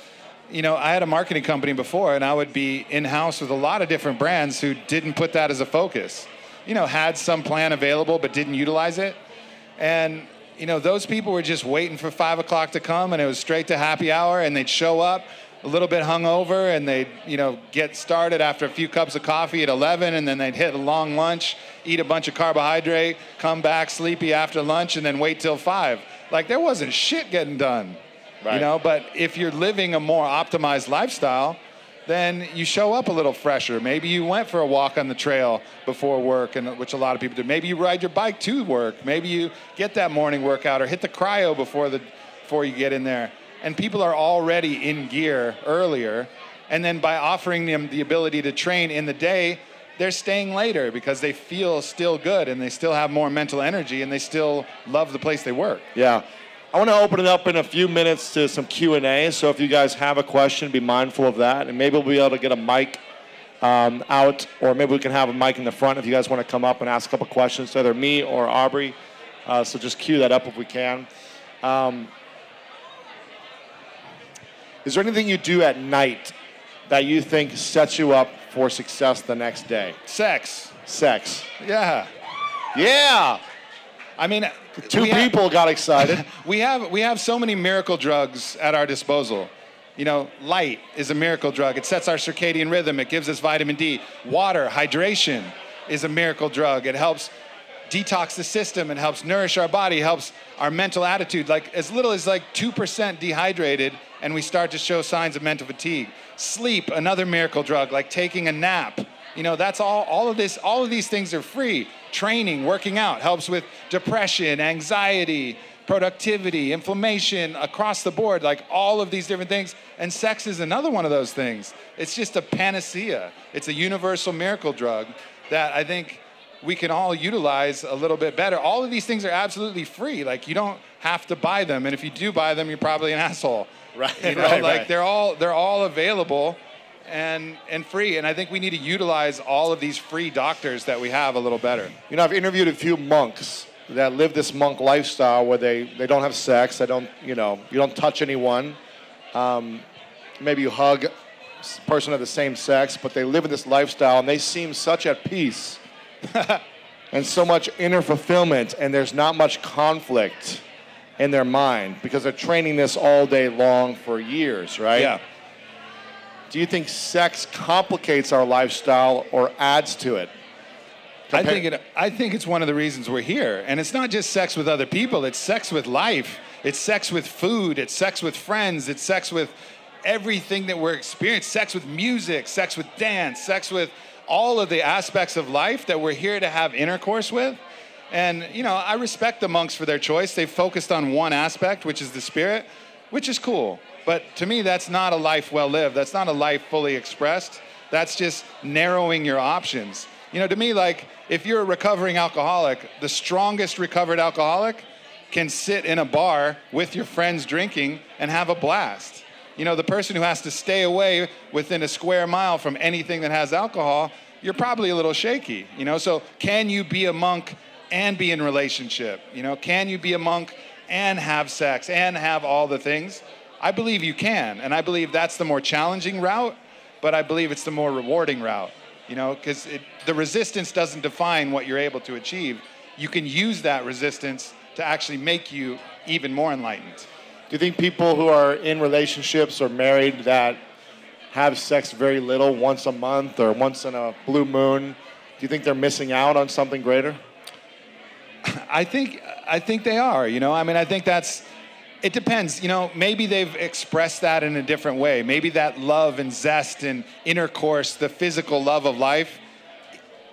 [SPEAKER 1] You know, I had a marketing company before, and I would be in house with a lot of different brands who didn't put that as a focus. You know, had some plan available but didn't utilize it. And, you know, those people were just waiting for five o'clock to come, and it was straight to happy hour, and they'd show up a little bit hungover, and they'd, you know, get started after a few cups of coffee at 11, and then they'd hit a long lunch, eat a bunch of carbohydrate, come back sleepy after lunch, and then wait till five. Like, there wasn't shit getting done.
[SPEAKER 2] Right.
[SPEAKER 1] You know, but if you're living a more optimized lifestyle, then you show up a little fresher. Maybe you went for a walk on the trail before work, and which a lot of people do. Maybe you ride your bike to work. Maybe you get that morning workout or hit the cryo before the before you get in there. And people are already in gear earlier, and then by offering them the ability to train in the day, they're staying later because they feel still good and they still have more mental energy and they still love the place they work.
[SPEAKER 2] Yeah. I want to open it up in a few minutes to some Q&A. So if you guys have a question, be mindful of that. And maybe we'll be able to get a mic um, out, or maybe we can have a mic in the front if you guys want to come up and ask a couple questions to either me or Aubrey. Uh, so just cue that up if we can. Um, is there anything you do at night that you think sets you up for success the next day?
[SPEAKER 1] Sex.
[SPEAKER 2] Sex.
[SPEAKER 1] Yeah.
[SPEAKER 2] Yeah.
[SPEAKER 1] I mean,
[SPEAKER 2] Two
[SPEAKER 1] have-
[SPEAKER 2] people got excited.
[SPEAKER 1] we have we have so many miracle drugs at our disposal. You know, light is a miracle drug. It sets our circadian rhythm. It gives us vitamin D. Water, hydration is a miracle drug. It helps detox the system and helps nourish our body, helps our mental attitude. Like as little as like 2% dehydrated and we start to show signs of mental fatigue. Sleep, another miracle drug, like taking a nap. You know, that's all all of this all of these things are free. Training, working out helps with depression, anxiety, productivity, inflammation across the board, like all of these different things. And sex is another one of those things. It's just a panacea. It's a universal miracle drug that I think we can all utilize a little bit better. All of these things are absolutely free. Like you don't have to buy them, and if you do buy them, you're probably an asshole.
[SPEAKER 2] Right,
[SPEAKER 1] You know,
[SPEAKER 2] right,
[SPEAKER 1] like
[SPEAKER 2] right.
[SPEAKER 1] they're all they're all available and and free. And I think we need to utilize all of these free doctors that we have a little better.
[SPEAKER 2] You know, I've interviewed a few monks that live this monk lifestyle where they, they don't have sex, they don't, you know, you don't touch anyone. Um, maybe you hug a person of the same sex, but they live in this lifestyle and they seem such at peace and so much inner fulfillment, and there's not much conflict in their mind because they're training this all day long for years, right?
[SPEAKER 1] Yeah.
[SPEAKER 2] Do you think sex complicates our lifestyle or adds to it?
[SPEAKER 1] I think it. I think it's one of the reasons we're here, and it's not just sex with other people. It's sex with life. It's sex with food. It's sex with friends. It's sex with everything that we're experiencing. Sex with music. Sex with dance. Sex with all of the aspects of life that we're here to have intercourse with. And you know, I respect the monks for their choice. They've focused on one aspect, which is the spirit, which is cool. But to me, that's not a life well lived. That's not a life fully expressed. That's just narrowing your options. You know, to me, like if you're a recovering alcoholic, the strongest recovered alcoholic can sit in a bar with your friends drinking and have a blast. You know, the person who has to stay away within a square mile from anything that has alcohol, you're probably a little shaky. You know, so can you be a monk and be in relationship? You know, can you be a monk and have sex and have all the things? I believe you can, and I believe that's the more challenging route, but I believe it's the more rewarding route. You know, because the resistance doesn't define what you're able to achieve. You can use that resistance to actually make you even more enlightened.
[SPEAKER 2] Do you think people who are in relationships or married that have sex very little, once a month or once in a blue moon, do you think they're missing out on something greater?
[SPEAKER 1] I think I think they are. You know, I mean, I think that's. It depends. You know, maybe they've expressed that in a different way. Maybe that love and zest and intercourse, the physical love of life,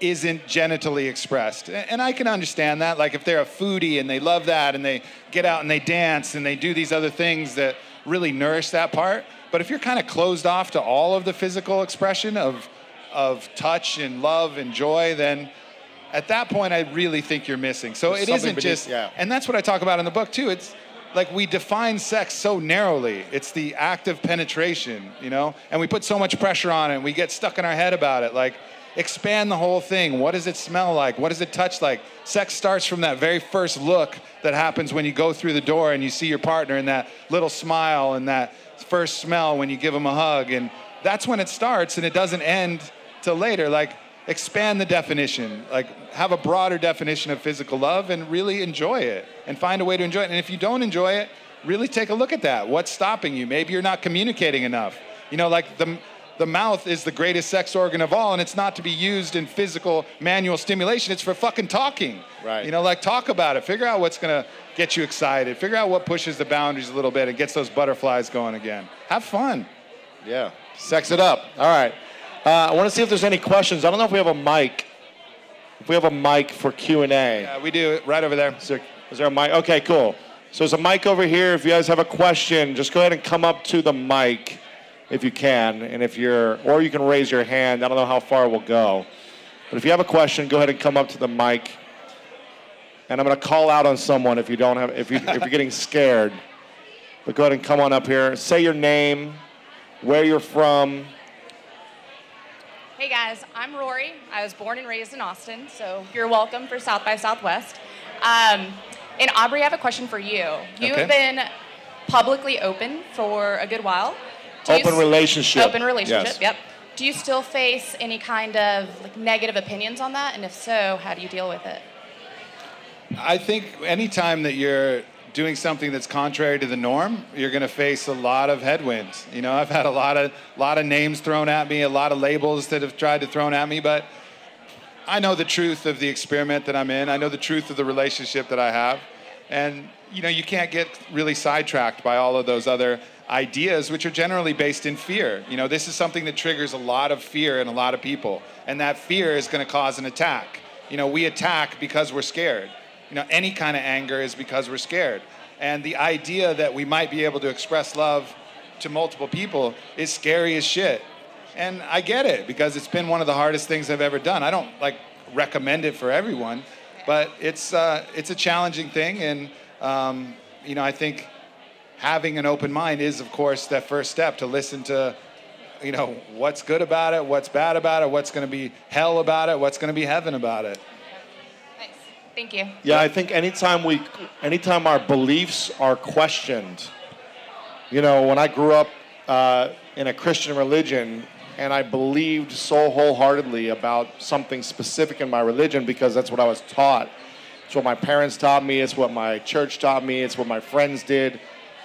[SPEAKER 1] isn't genitally expressed. And I can understand that. Like if they're a foodie and they love that and they get out and they dance and they do these other things that really nourish that part. But if you're kind of closed off to all of the physical expression of, of touch and love and joy, then at that point, I really think you're missing. So
[SPEAKER 2] There's
[SPEAKER 1] it isn't
[SPEAKER 2] beneath-
[SPEAKER 1] just,
[SPEAKER 2] yeah.
[SPEAKER 1] and that's what I talk about in the book too. It's like we define sex so narrowly. It's the act of penetration, you know, and we put so much pressure on it. and We get stuck in our head about it. Like, expand the whole thing. What does it smell like? What does it touch like? Sex starts from that very first look that happens when you go through the door and you see your partner and that little smile and that first smell when you give them a hug. And that's when it starts and it doesn't end till later. Like, expand the definition, like have a broader definition of physical love and really enjoy it and find a way to enjoy it. And if you don't enjoy it, really take a look at that. What's stopping you? Maybe you're not communicating enough. You know, like the the mouth is the greatest sex organ of all, and it's not to be used in physical manual stimulation. It's for fucking talking.
[SPEAKER 2] Right.
[SPEAKER 1] You know, like talk about it. Figure out what's gonna get you excited. Figure out what pushes the boundaries a little bit and gets those butterflies going again. Have fun.
[SPEAKER 2] Yeah. Sex it up. All right. Uh, I want to see if there's any questions. I don't know if we have a mic. If we have a mic for Q and A.
[SPEAKER 1] Yeah, we do right over there.
[SPEAKER 2] Is there, is there a mic? Okay, cool. So there's a mic over here. If you guys have a question, just go ahead and come up to the mic if you can. And if you're, or you can raise your hand. I don't know how far we'll go. But if you have a question, go ahead and come up to the mic. And I'm going to call out on someone if you don't have, if, you, if you're getting scared. But go ahead and come on up here. Say your name, where you're from.
[SPEAKER 3] Hey guys, I'm Rory. I was born and raised in Austin, so you're welcome for South by Southwest. Um, and Aubrey, I have a question for you. You
[SPEAKER 1] Okay.
[SPEAKER 3] have been publicly open for a good while. Do
[SPEAKER 2] Open relationship.
[SPEAKER 3] Open relationship.
[SPEAKER 2] Yes.
[SPEAKER 3] Yep. Do you still face any kind of like negative opinions on that? And if so, how do you deal with it?
[SPEAKER 1] I think anytime that you're doing something that's contrary to the norm, you're going to face a lot of headwinds. You know, I've had a lot of lot of names thrown at me, a lot of labels that have tried to thrown at me, but I know the truth of the experiment that I'm in. I know the truth of the relationship that I have. And you know, you can't get really sidetracked by all of those other ideas which are generally based in fear. You know, this is something that triggers a lot of fear in a lot of people, and that fear is going to cause an attack. You know, we attack because we're scared. You know, any kind of anger is because we're scared. And the idea that we might be able to express love to multiple people is scary as shit. And I get it because it's been one of the hardest things I've ever done. I don't like recommend it for everyone, but it's uh, it's a challenging thing, and um, you know I think having an open mind is, of course, that first step to listen to you know what's good about it, what's bad about it, what's going to be hell about it, what's going to be heaven about it.
[SPEAKER 3] Thank you.
[SPEAKER 2] Yeah, I think anytime we, anytime our beliefs are questioned, you know, when I grew up uh, in a Christian religion and I believed so wholeheartedly about something specific in my religion because that's what I was taught. It's what my parents taught me, it's what my church taught me, it's what my friends did.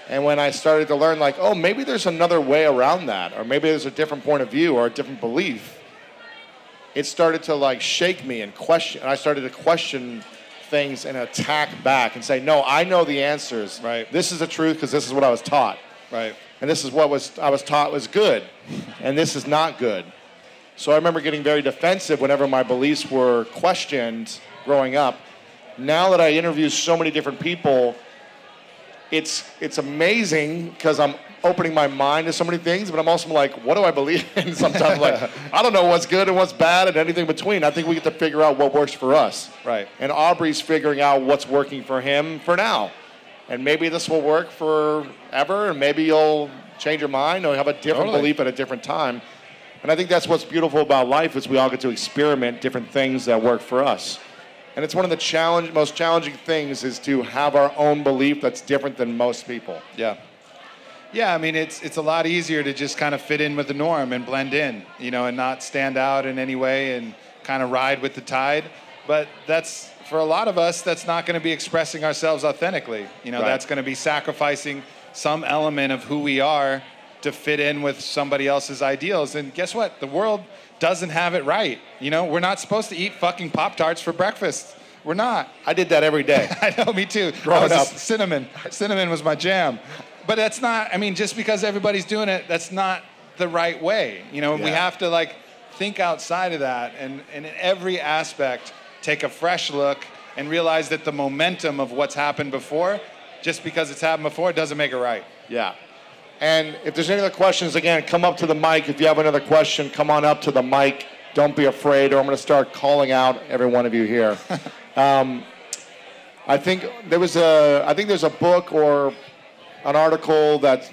[SPEAKER 2] And when I started to learn, like, oh, maybe there's another way around that, or maybe there's a different point of view or a different belief, it started to like shake me and question. And I started to question things and attack back and say, no, I know the answers.
[SPEAKER 1] Right.
[SPEAKER 2] This is the truth because this is what I was taught.
[SPEAKER 1] Right.
[SPEAKER 2] And this is what was I was taught was good. And this is not good. So I remember getting very defensive whenever my beliefs were questioned growing up. Now that I interview so many different people, it's it's amazing because I'm opening my mind to so many things, but I'm also like, what do I believe in? Sometimes like I don't know what's good and what's bad and anything between. I think we get to figure out what works for us.
[SPEAKER 1] Right.
[SPEAKER 2] And Aubrey's figuring out what's working for him for now. And maybe this will work forever, and maybe you'll change your mind or have a different
[SPEAKER 1] Totally.
[SPEAKER 2] belief at a different time. And I think that's what's beautiful about life is we all get to experiment different things that work for us. And it's one of the challenge, most challenging things is to have our own belief that's different than most people.
[SPEAKER 1] Yeah. Yeah, I mean it's it's a lot easier to just kind of fit in with the norm and blend in, you know, and not stand out in any way and kind of ride with the tide. But that's for a lot of us that's not going to be expressing ourselves authentically. You know,
[SPEAKER 2] Right.
[SPEAKER 1] that's going to be sacrificing some element of who we are to fit in with somebody else's ideals. And guess what? The world doesn't have it right. You know, we're not supposed to eat fucking Pop Tarts for breakfast. We're not.
[SPEAKER 2] I did that every day.
[SPEAKER 1] I know, me too.
[SPEAKER 2] Growing up.
[SPEAKER 1] cinnamon. Cinnamon was my jam. But that's not, I mean, just because everybody's doing it, that's not the right way. You know, we have to like think outside of that and, and in every aspect take a fresh look and realize that the momentum of what's happened before, just because it's happened before, doesn't make it right.
[SPEAKER 2] Yeah. And if there's any other questions, again, come up to the mic. If you have another question, come on up to the mic. Don't be afraid, or I'm going to start calling out every one of you here. um, I think there was a. I think there's a book or an article that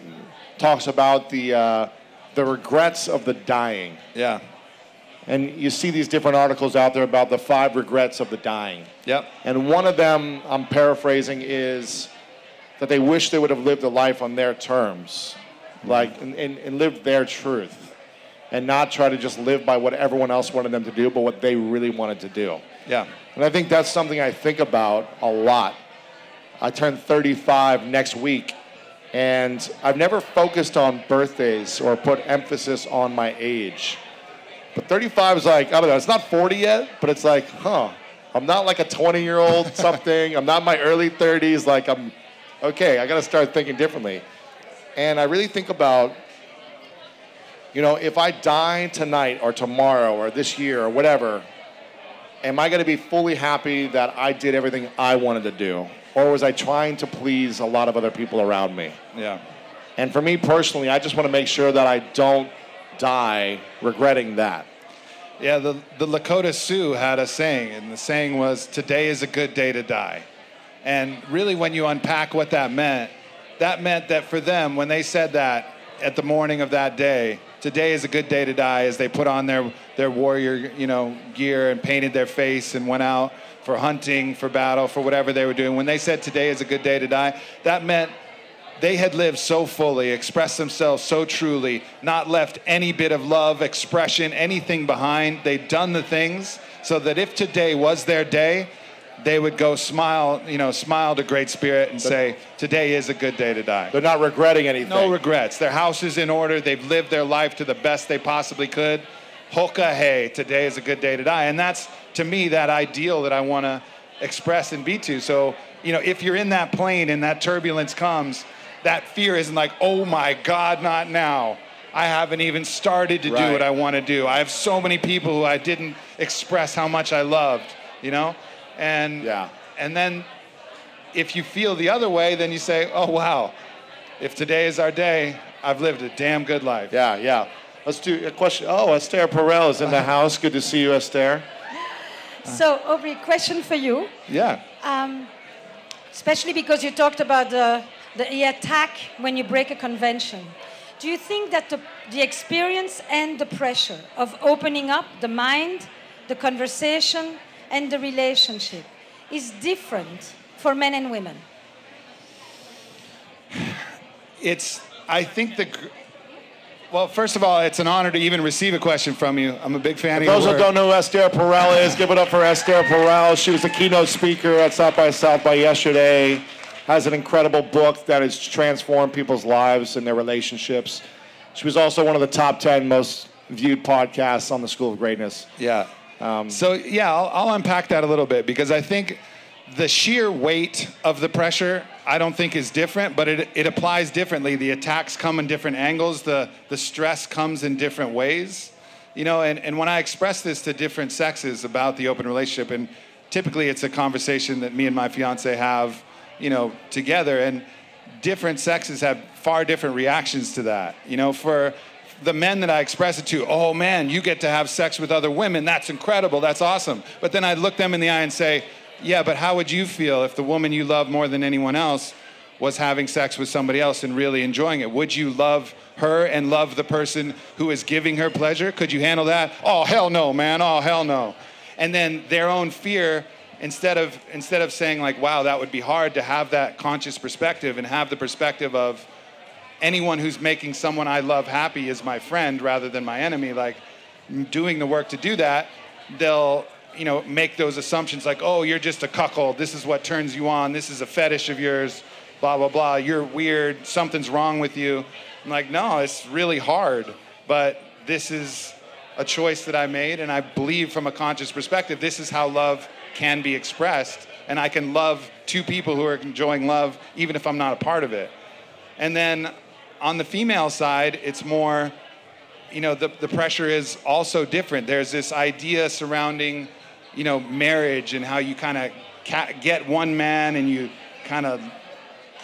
[SPEAKER 2] talks about the uh, the regrets of the dying.
[SPEAKER 1] Yeah.
[SPEAKER 2] And you see these different articles out there about the five regrets of the dying.
[SPEAKER 1] Yep.
[SPEAKER 2] And one of them, I'm paraphrasing, is that they wish they would have lived a life on their terms, like, and, and, and lived their truth, and not try to just live by what everyone else wanted them to do, but what they really wanted to do.
[SPEAKER 1] Yeah.
[SPEAKER 2] And I think that's something I think about a lot. I turn 35 next week, and I've never focused on birthdays or put emphasis on my age. But 35 is like, I don't know, it's not 40 yet, but it's like, huh, I'm not like a 20 year old something. I'm not in my early 30s. Like, I'm, okay, I got to start thinking differently. And I really think about, you know, if I die tonight or tomorrow or this year or whatever, am I going to be fully happy that I did everything I wanted to do? Or was I trying to please a lot of other people around me?
[SPEAKER 1] Yeah.
[SPEAKER 2] And for me personally, I just want to make sure that I don't die regretting that.
[SPEAKER 1] Yeah, the, the Lakota Sioux had a saying, and the saying was, Today is a good day to die. And really, when you unpack what that meant, that meant that for them, when they said that at the morning of that day, today is a good day to die, as they put on their, their warrior you know, gear and painted their face and went out for hunting, for battle, for whatever they were doing, when they said today is a good day to die, that meant they had lived so fully, expressed themselves so truly, not left any bit of love, expression, anything behind. They'd done the things so that if today was their day, they would go smile, you know, smile to Great Spirit and say, Today is a good day to die.
[SPEAKER 2] They're not regretting anything.
[SPEAKER 1] No regrets. Their house is in order. They've lived their life to the best they possibly could. Hoka hey, today is a good day to die. And that's, to me, that ideal that I want to express and be to. So, you know, if you're in that plane and that turbulence comes, that fear isn't like, oh my God, not now. I haven't even started to do what I want to do. I have so many people who I didn't express how much I loved, you know? And
[SPEAKER 2] Yeah.
[SPEAKER 1] and then if you feel the other way, then you say, oh wow, if today is our day, I've lived a damn good life.
[SPEAKER 2] Yeah, yeah. Let's do a question. Oh, Esther Perel is in the house. Good to see you, Esther.
[SPEAKER 4] So, Aubrey, question for you,
[SPEAKER 1] Yeah.
[SPEAKER 4] um, especially because you talked about the, the attack when you break a convention. Do you think that the, the experience and the pressure of opening up the mind, the conversation, and the relationship is different for men and women?
[SPEAKER 1] It's, I think the, well, first of all, it's an honor to even receive a question from you. I'm a big fan of
[SPEAKER 2] Those who don't know who Esther Perel is, give it up for Esther Perel. She was the keynote speaker at South by South by yesterday. Has an incredible book that has transformed people's lives and their relationships. She was also one of the top 10 most viewed podcasts on the School of Greatness.
[SPEAKER 1] Yeah. Um, so yeah, I'll, I'll unpack that a little bit because I think the sheer weight of the pressure I don't think is different, but it, it applies differently. The attacks come in different angles. The the stress comes in different ways. You know, and, and when I express this to different sexes about the open relationship, and typically it's a conversation that me and my fiance have, you know, together, and different sexes have far different reactions to that. You know, for the men that I express it to, oh man, you get to have sex with other women. That's incredible. That's awesome. But then I look them in the eye and say, yeah, but how would you feel if the woman you love more than anyone else was having sex with somebody else and really enjoying it? Would you love her and love the person who is giving her pleasure? Could you handle that? Oh, hell no, man. Oh, hell no. And then their own fear instead of instead of saying like wow that would be hard to have that conscious perspective and have the perspective of anyone who's making someone I love happy is my friend rather than my enemy, like doing the work to do that, they'll you know make those assumptions like, oh, you're just a cuckold. This is what turns you on. This is a fetish of yours. blah blah blah. You're weird. Something's wrong with you. I'm like, no, it's really hard, but this is a choice that I made, and I believe from a conscious perspective, this is how love can be expressed, and I can love two people who are enjoying love even if I'm not a part of it. And then on the female side, it's more, you know, the, the pressure is also different. There's this idea surrounding, you know, marriage and how you kind of ca- get one man and you kind of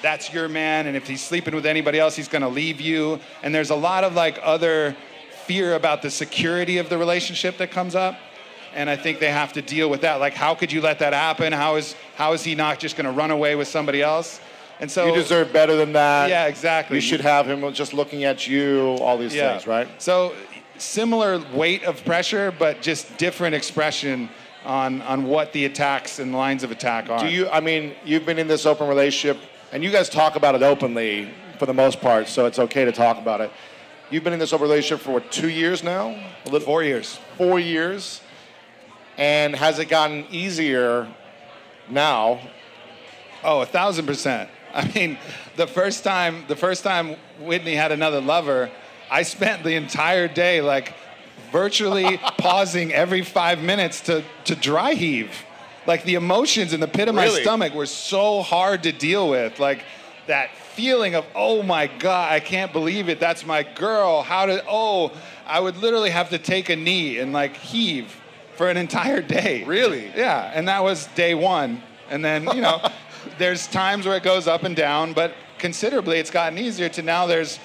[SPEAKER 1] that's your man and if he's sleeping with anybody else he's going to leave you. And there's a lot of like other fear about the security of the relationship that comes up and i think they have to deal with that. Like how could you let that happen? How is how is he not just going to run away with somebody else? And so
[SPEAKER 2] You deserve better than that.
[SPEAKER 1] yeah exactly.
[SPEAKER 2] You should have him just looking at you, all these things, right?
[SPEAKER 1] so similar weight of pressure but just different expression on on what the attacks and lines of attack are
[SPEAKER 2] Do you, I mean, you've been in this open relationship, and you guys talk about it openly for the most part, so it's okay to talk about it. You've been in this open relationship for what, two years now? A little,
[SPEAKER 1] four years
[SPEAKER 2] four years. And has it gotten easier now?
[SPEAKER 1] Oh, a thousand percent. I mean, the first time the first time Whitney had another lover, I spent the entire day like virtually pausing every five minutes to to dry heave. Like the emotions in the pit of my stomach were so hard to deal with. Like that feeling of oh my god, I can't believe it. That's my girl. How did oh I would literally have to take a knee and like heave for an entire day.
[SPEAKER 2] Really?
[SPEAKER 1] Yeah, and that was day one. And then, you know, there's times where it goes up and down, but considerably it's gotten easier to now there's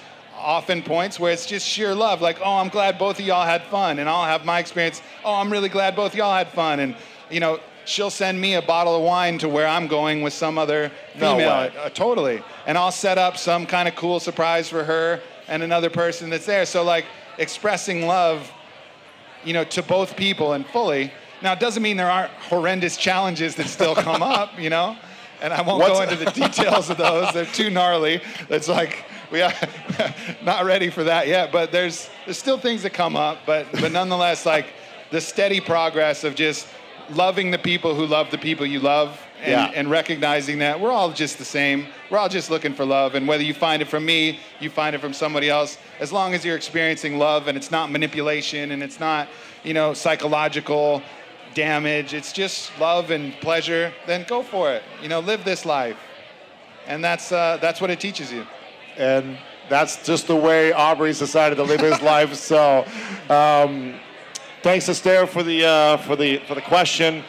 [SPEAKER 1] often points where it's just sheer love. Like, oh, I'm glad both of y'all had fun. And I'll have my experience, oh, I'm really glad both y'all had fun. And, you know, she'll send me a bottle of wine to where I'm going with some other female.
[SPEAKER 2] way.
[SPEAKER 1] Uh, totally. And I'll set up some kind of cool surprise for her and another person that's there. So, like, expressing love you know, to both people and fully. Now, it doesn't mean there aren't horrendous challenges that still come up, you know, and I won't go into the details of those. They're too gnarly. It's like we are not ready for that yet. But there's there's still things that come up, but but nonetheless, like the steady progress of just loving the people who love the people you love. And,
[SPEAKER 2] Yeah.
[SPEAKER 1] and recognizing that we're all just the same. We're all just looking for love. And whether you find it from me, you find it from somebody else, as long as you're experiencing love and it's not manipulation and it's not, you know, psychological damage, it's just love and pleasure, then go for it. You know, live this life. And that's, uh, that's what it teaches you.
[SPEAKER 2] And that's just the way Aubrey's decided to live his life. So, um, thanks, Esther, for the uh, for the for the question.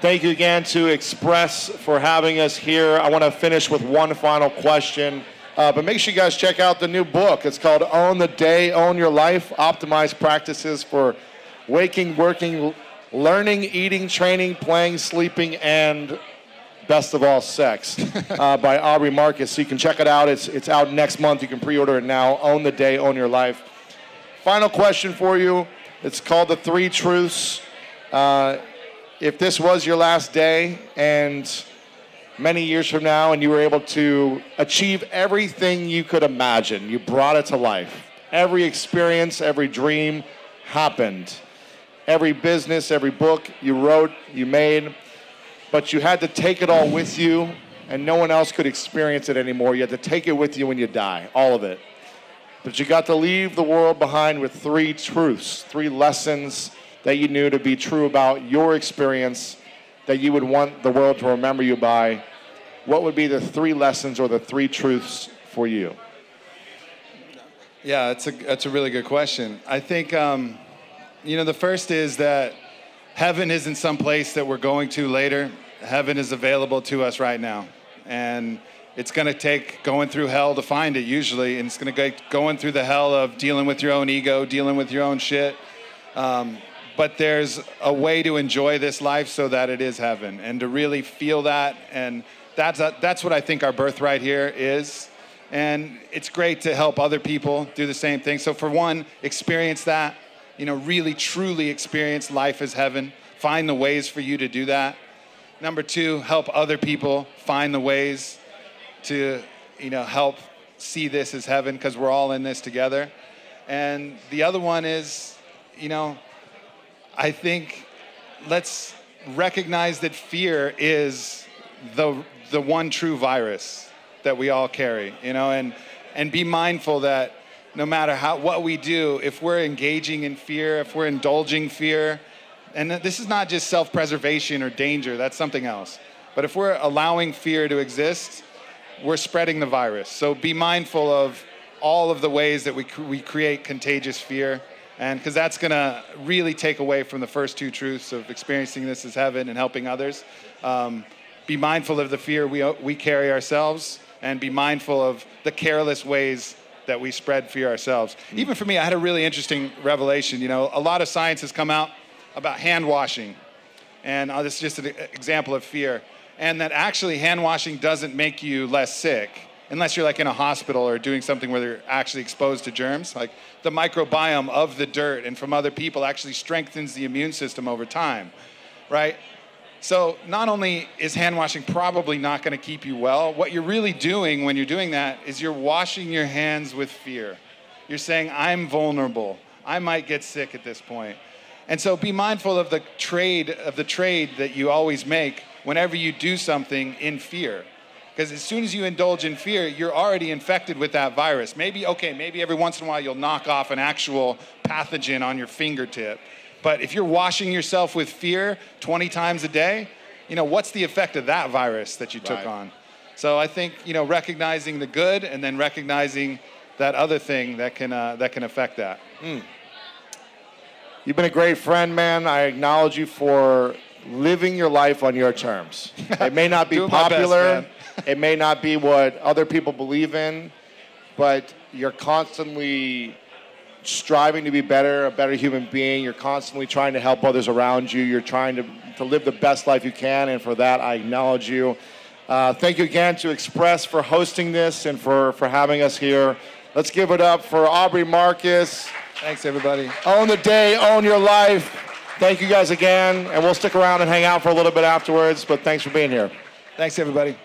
[SPEAKER 2] Thank you again to Express for having us here. I want to finish with one final question. Uh, but make sure you guys check out the new book. It's called Own the Day, Own Your Life Optimized Practices for Waking, Working, Learning, Eating, Training, Playing, Sleeping, and Best of All Sex uh, by Aubrey Marcus. So you can check it out. It's, it's out next month. You can pre order it now. Own the day, own your life. Final question for you. It's called The Three Truths. Uh, if this was your last day and many years from now and you were able to achieve everything you could imagine, you brought it to life, every experience, every dream happened, every business, every book you wrote, you made but you had to take it all with you, and no one else could experience it anymore. You had to take it with you when you die, all of it. But you got to leave the world behind with three truths, three lessons that you knew to be true about your experience that you would want the world to remember you by. What would be the three lessons or the three truths for you?
[SPEAKER 1] Yeah, that's a, that's a really good question. I think, um, you know, the first is that heaven isn't some place that we're going to later. Heaven is available to us right now. And it's going to take going through hell to find it usually. And it's going to go going through the hell of dealing with your own ego, dealing with your own shit. Um, but there's a way to enjoy this life so that it is heaven and to really feel that. And that's, a, that's what I think our birthright here is. And it's great to help other people do the same thing. So, for one, experience that. You know, really, truly experience life as heaven. Find the ways for you to do that. Number two, help other people find the ways to, you know, help see this as heaven because we're all in this together. And the other one is, you know, I think let's recognize that fear is the, the one true virus that we all carry, you know, and and be mindful that no matter how what we do, if we're engaging in fear, if we're indulging fear, and this is not just self-preservation or danger, that's something else. But if we're allowing fear to exist, we're spreading the virus. So be mindful of all of the ways that we, we create contagious fear and because that's going to really take away from the first two truths of experiencing this as heaven and helping others. Um, be mindful of the fear we, we carry ourselves, and be mindful of the careless ways that we spread fear ourselves. Mm. Even for me, I had a really interesting revelation. You know, a lot of science has come out about hand washing, and uh, this is just an example of fear, and that actually hand washing doesn't make you less sick unless you're like in a hospital or doing something where they're actually exposed to germs. Like the microbiome of the dirt and from other people actually strengthens the immune system over time, right? So not only is hand washing probably not going to keep you well, what you're really doing when you're doing that is you're washing your hands with fear. You're saying, I'm vulnerable. I might get sick at this point. And so be mindful of the trade of the trade that you always make whenever you do something in fear. Because as soon as you indulge in fear, you're already infected with that virus. Maybe, okay, maybe every once in a while you'll knock off an actual pathogen on your fingertip. But if you're washing yourself with fear 20 times a day, you know, what's the effect of that virus that you took right. on? So I think, you know, recognizing the good and then recognizing that other thing that can, uh, that can affect that. Mm.
[SPEAKER 2] You've been a great friend, man. I acknowledge you for living your life on your terms. It may not be popular. Best, it may not be what other people believe in, but you're constantly striving to be better, a better human being. You're constantly trying to help others around you. You're trying to, to live the best life you can, and for that, I acknowledge you. Uh, thank you again to Express for hosting this and for, for having us here. Let's give it up for Aubrey Marcus.
[SPEAKER 1] Thanks, everybody.
[SPEAKER 2] Own the day, own your life. Thank you guys again, and we'll stick around and hang out for a little bit afterwards, but thanks for being here.
[SPEAKER 1] Thanks, everybody.